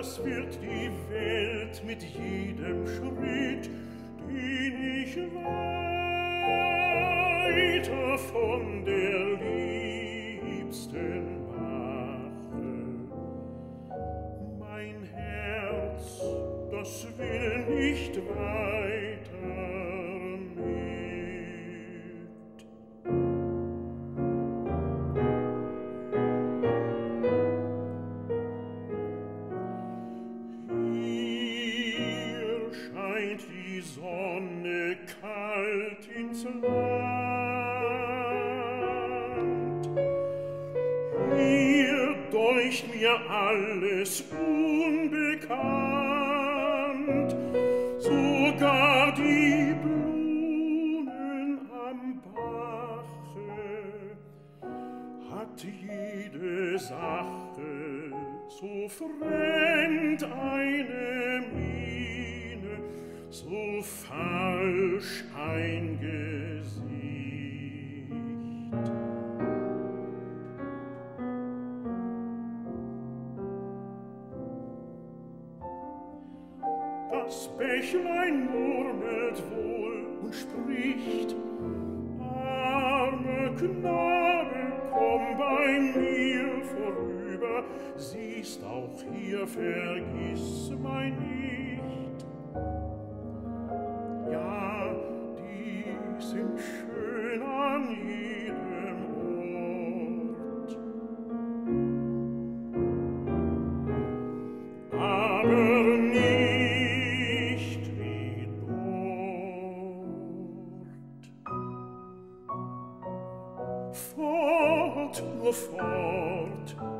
es wird die Welt mit jedem Schritt, den ich weiter von der Liebsten mache. Mein Herz, das will nicht wahr, die Sonne kalt ins Land. Hier deucht mir alles unbekannt, sogar die Blumen am Bache hat jede Sache so fremd Spechlein murmelt wohl und spricht, Arme Knabe, komm bei mir vorüber, siehst auch hier, vergiss mein nicht. Ja, die sind schön an jedem Ort. Aber fort, nur fort.